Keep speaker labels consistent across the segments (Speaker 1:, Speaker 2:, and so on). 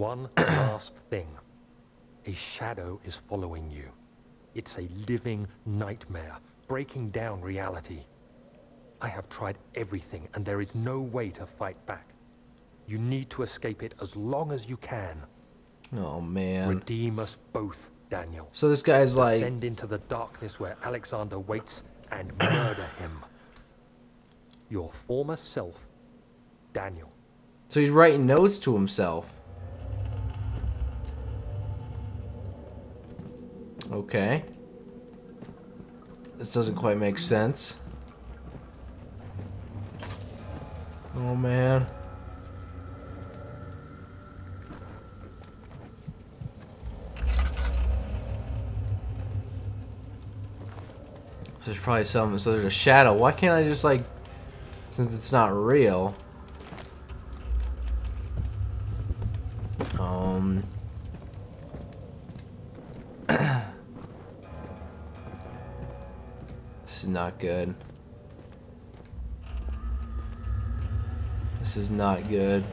Speaker 1: One last thing. A shadow is following you. It's a living nightmare, breaking down reality. I have tried everything, and there is no way to fight back. You need to escape it as long as you can.
Speaker 2: Oh man.
Speaker 1: Redeem us both, Daniel.
Speaker 2: So this guy's like
Speaker 1: Descend into the darkness where Alexander waits and murder him. Your former self, Daniel.
Speaker 2: So he's writing notes to himself. Okay. This doesn't quite make sense. Oh man. So there's probably something. So there's a shadow. Why can't I just like, since it's not real? Not good. This is not good.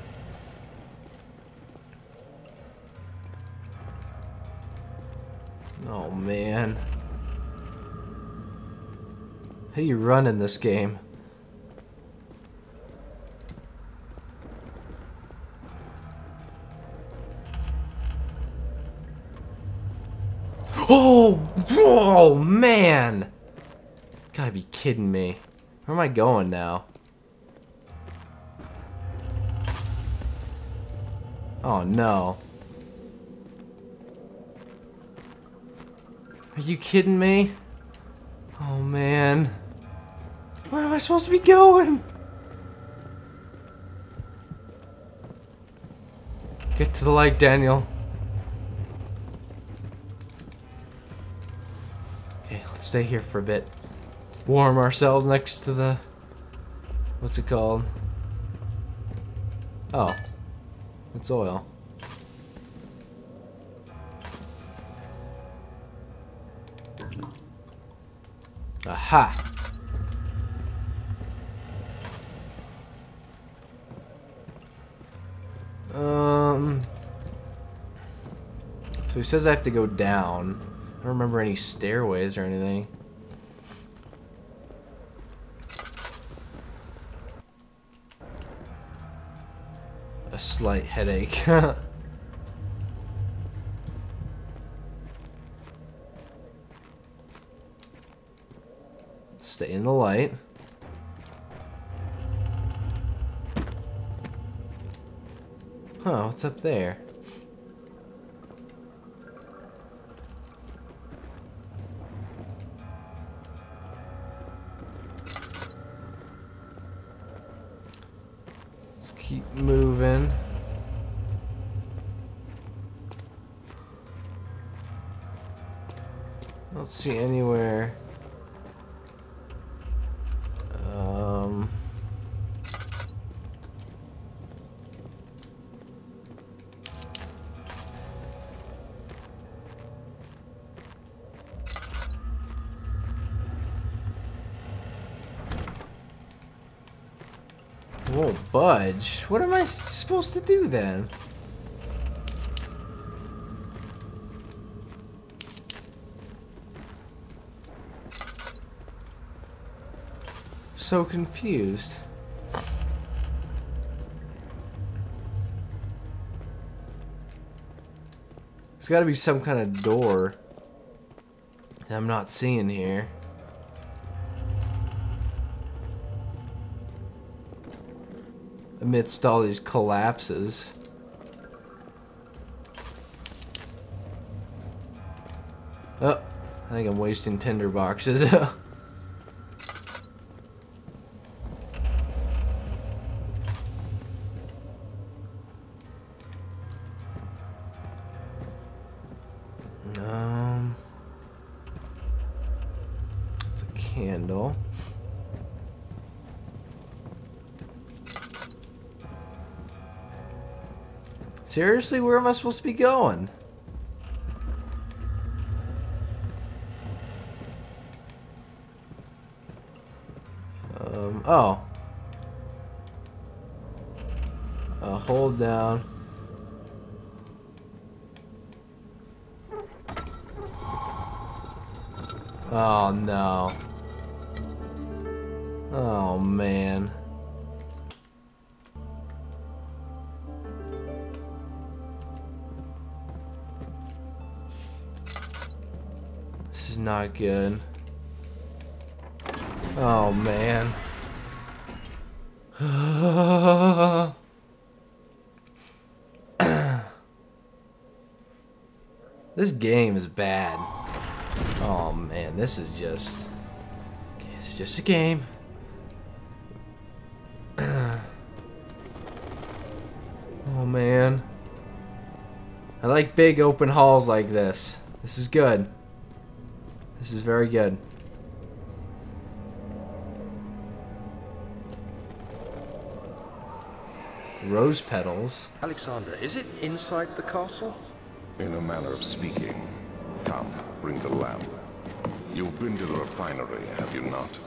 Speaker 2: Oh man. How do you run in this game? Oh, oh man! Gotta be kidding me. Where am I going now? Oh no. Are you kidding me? Oh man. Where am I supposed to be going? Get to the light, Daniel. Okay, let's stay here for a bit. Warm ourselves next to the... What's it called? Oh. It's oil. Aha! Um... So he says I have to go down. I don't remember any stairways or anything. A slight headache. Stay in the light. Huh, what's up there? Moving. I don't see anywhere. Won't budge. What am I supposed to do then? So confused. There's got to be some kind of door I'm not seeing here. Amidst all these collapses. Oh, I think I'm wasting tinder boxes. Seriously, where am I supposed to be going? Um, oh. Uh, hold down. Oh, no. Oh, man. Not good. Oh man. this game is bad. Oh man, this is just. It's just a game. oh man. I like big open halls like this. This is good. This is very good. Rose petals.
Speaker 1: Alexander, is it inside the castle?
Speaker 3: In a manner of speaking. Come, bring the lamp. You've been to the refinery, have you not?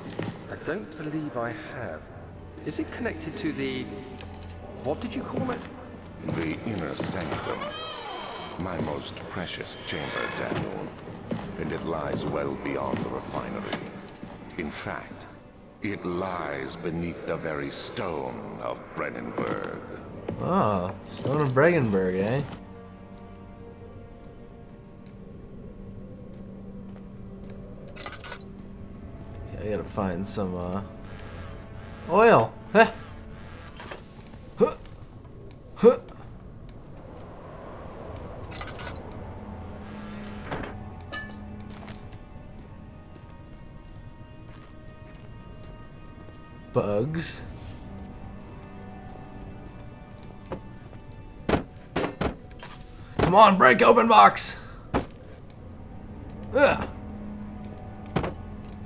Speaker 1: I don't believe I have. Is it connected to the... What did you call it?
Speaker 3: The inner sanctum. My most precious chamber, Daniel. And it lies well beyond the refinery. In fact, it lies beneath the very stone of Brennenburg.
Speaker 2: Oh, Stone of Bregenberg, eh? I gotta find some, uh... Oil! Huh! Bugs. Come on, break open box! Ugh.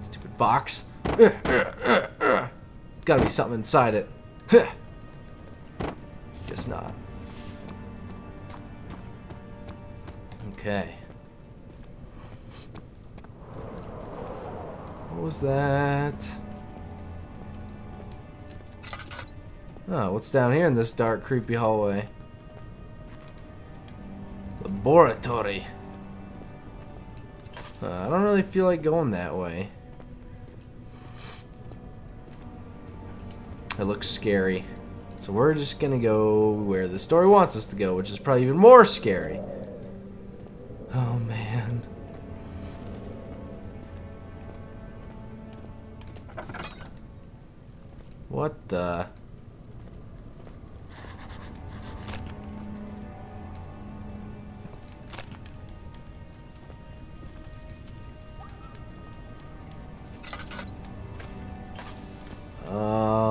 Speaker 2: Stupid box. Ugh, ugh, ugh. Gotta be something inside it. Huh. Guess not. Okay. What was that? Oh, what's down here in this dark, creepy hallway? Laboratory. Uh, I don't really feel like going that way. It looks scary. So we're just gonna go where the story wants us to go, which is probably even more scary. Oh man. What the?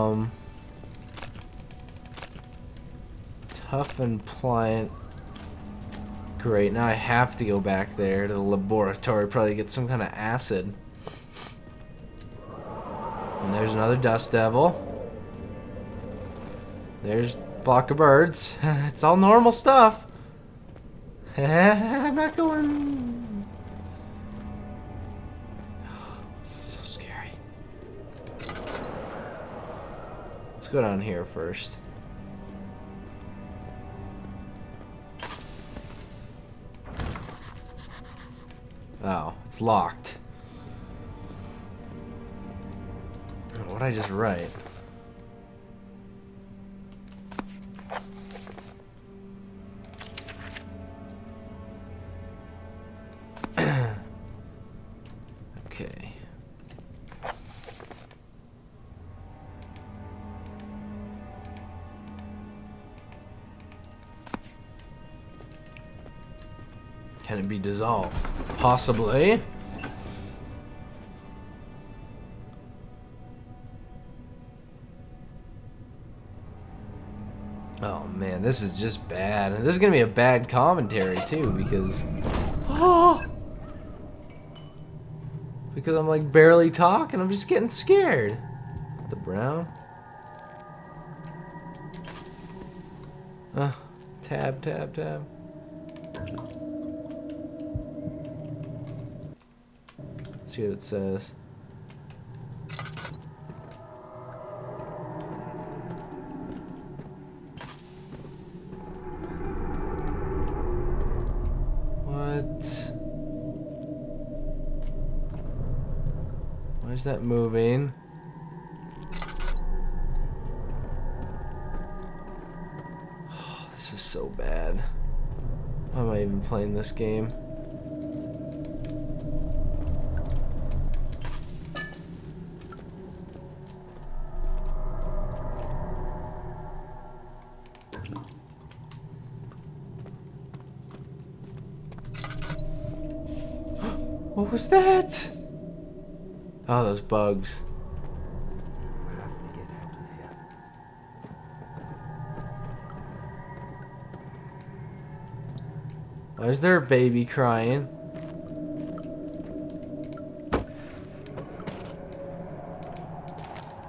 Speaker 2: Um, tough and pliant. Great, now I have to go back there to the laboratory, probably get some kind of acid. And there's another dust devil. There's flock of birds. it's all normal stuff. I'm not going. Go down here first. Oh, it's locked. What did I just write? Can it be dissolved? Possibly. Oh man, this is just bad. And this is gonna be a bad commentary too, because oh, because I'm like barely talking. I'm just getting scared. The brown. Uh, tab, tab, tab. See what it says. What? Why is that moving? Oh, this is so bad. Why am I even playing this game? What was that? Oh, those bugs. Why is there a baby crying?